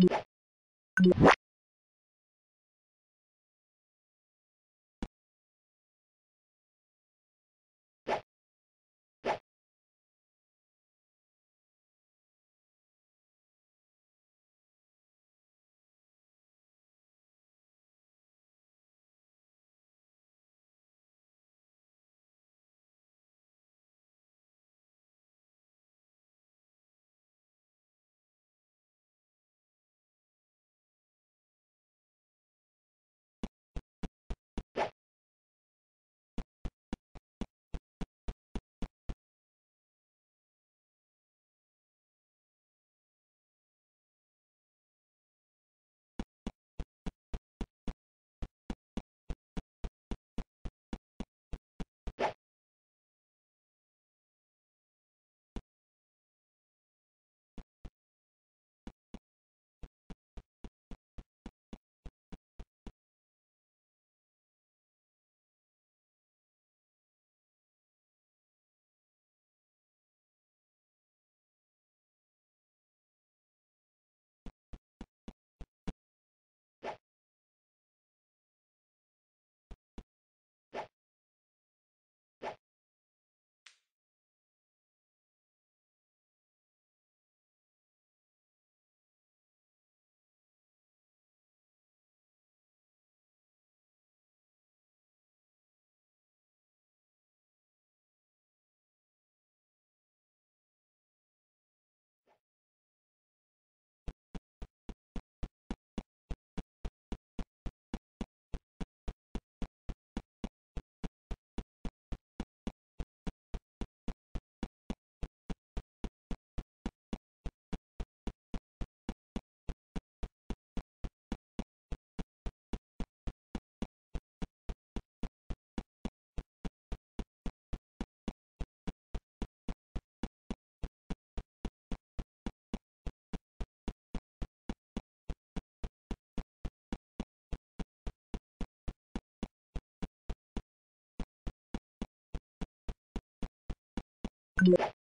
you Yeah.